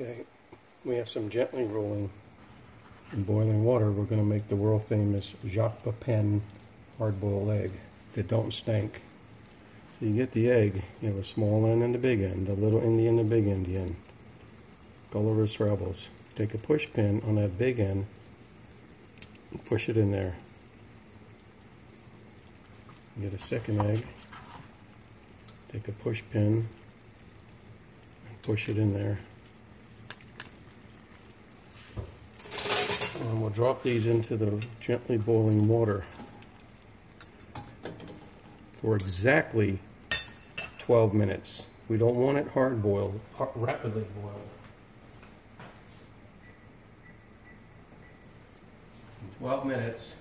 Okay, we have some gently rolling in boiling water. We're going to make the world famous Jacques Pepin hard boiled egg that don't stink. So you get the egg, you have a small end and a big end, a little Endian and a big Endian. Gulliver's Travels. Take a push pin on that big end and push it in there. Get a second egg. Take a push pin and push it in there. We'll drop these into the gently boiling water for exactly 12 minutes. We don't want it hard boiled, rapidly boiled. In 12 minutes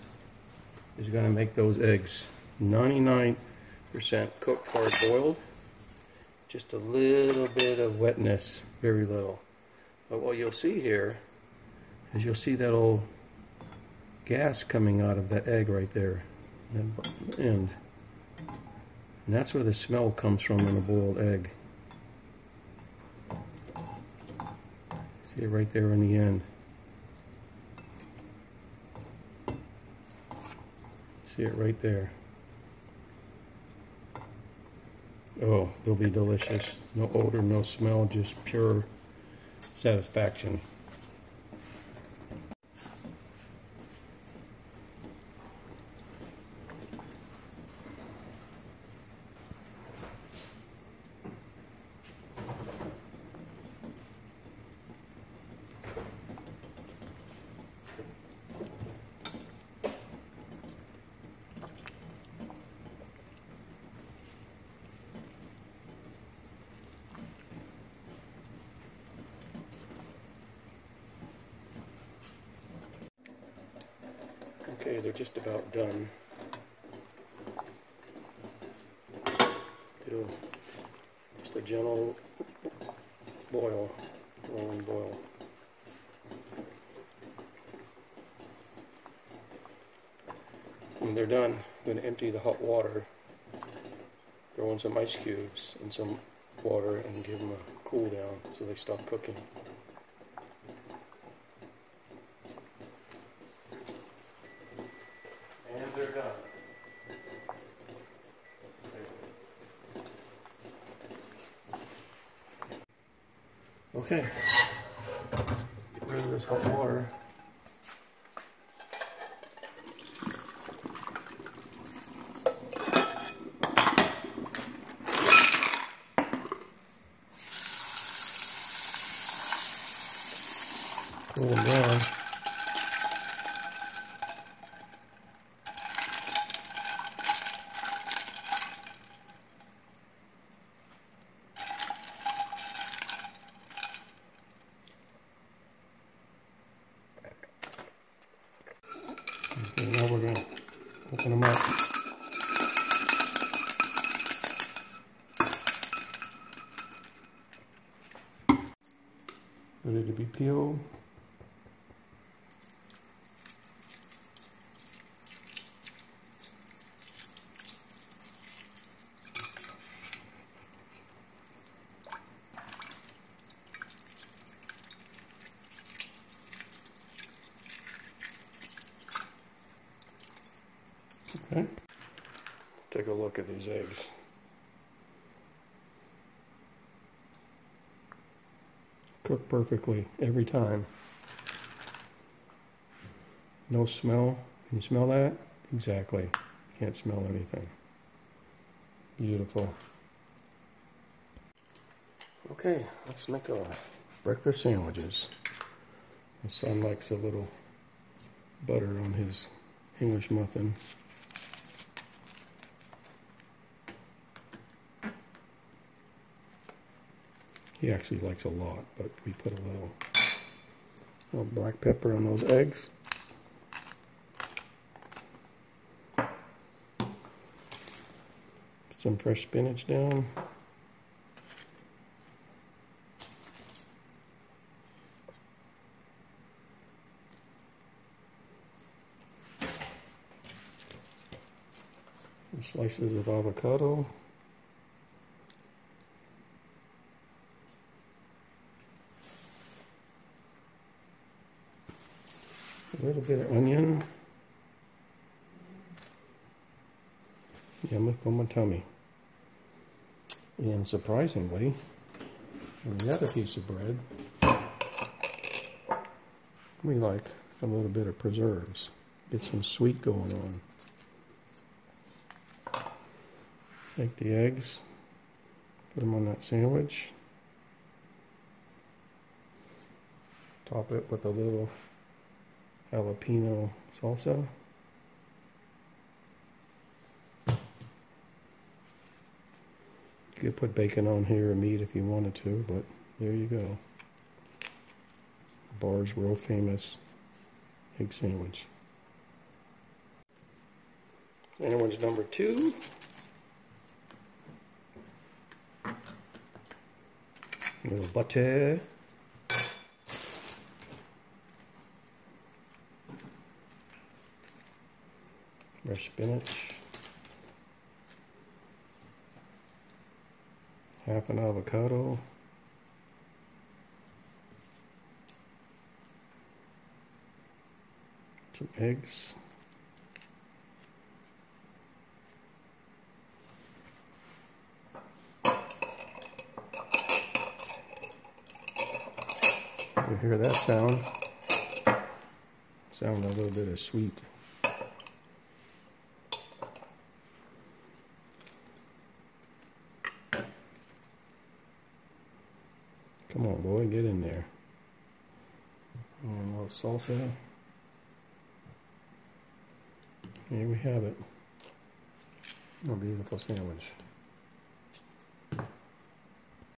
is going to make those eggs 99% cooked hard boiled. Just a little bit of wetness, very little. But what you'll see here is you'll see that old gas coming out of that egg right there, end. And that's where the smell comes from in a boiled egg. See it right there in the end. See it right there. Oh, they'll be delicious. No odor, no smell, just pure satisfaction. They're just about done. Do just a gentle boil, rolling boil. When they're done, I'm going to empty the hot water, throw in some ice cubes and some water and give them a cool down so they stop cooking. And they're done. Okay. Get rid of this hot water. Cool down. Okay, now we're going to open them up. Ready to be peeled. Okay. Take a look at these eggs. Cook perfectly every time. No smell. Can you smell that? Exactly. Can't smell anything. Beautiful. Okay, let's make our breakfast sandwiches. My son likes a little butter on his English muffin. He actually likes a lot, but we put a little, little black pepper on those eggs. Some fresh spinach down. Some slices of avocado. A little bit of onion. Yummy for my tummy. And surprisingly, on the other piece of bread, we like a little bit of preserves. Get some sweet going on. Take the eggs, put them on that sandwich. Top it with a little jalapeno salsa. You could put bacon on here or meat if you wanted to, but there you go. Bar's world famous egg sandwich. Sandwich number two. A little butter. Fresh spinach. Half an avocado. Some eggs. You hear that sound? Sound a little bit of sweet. Come on, boy, get in there. And a little salsa. Here we have it. A beautiful sandwich.